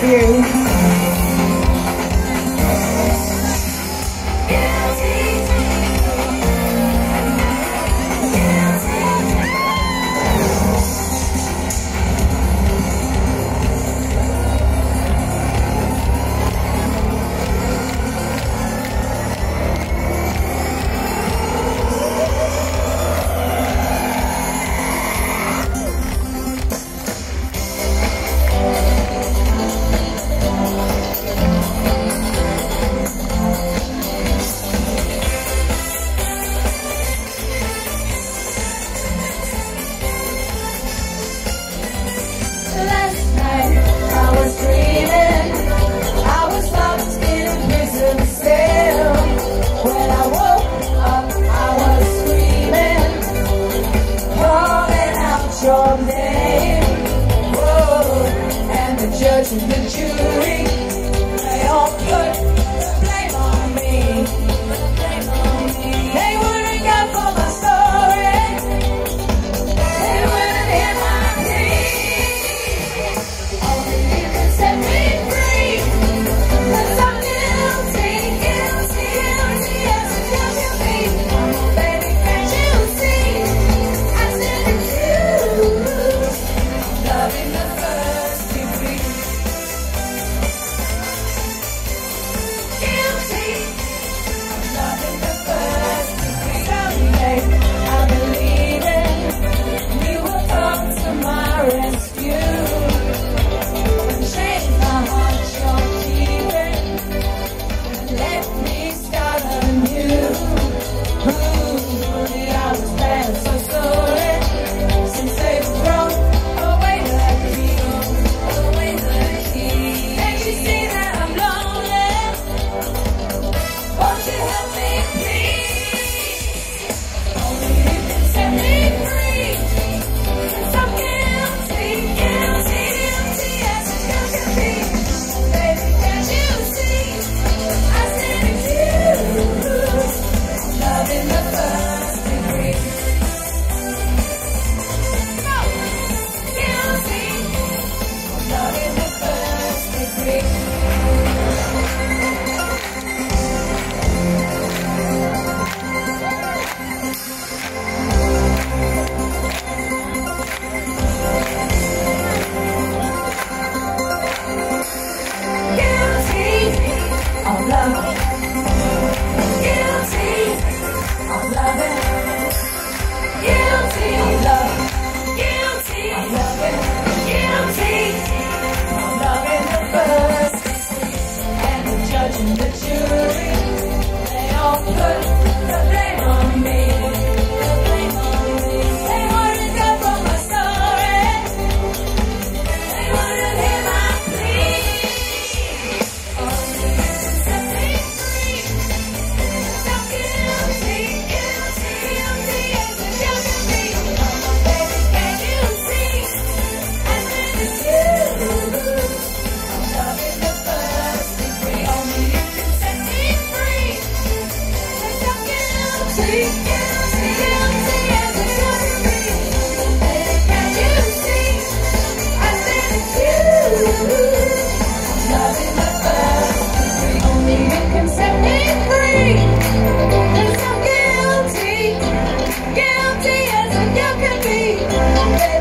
Vivian. guilty as you can be. baby.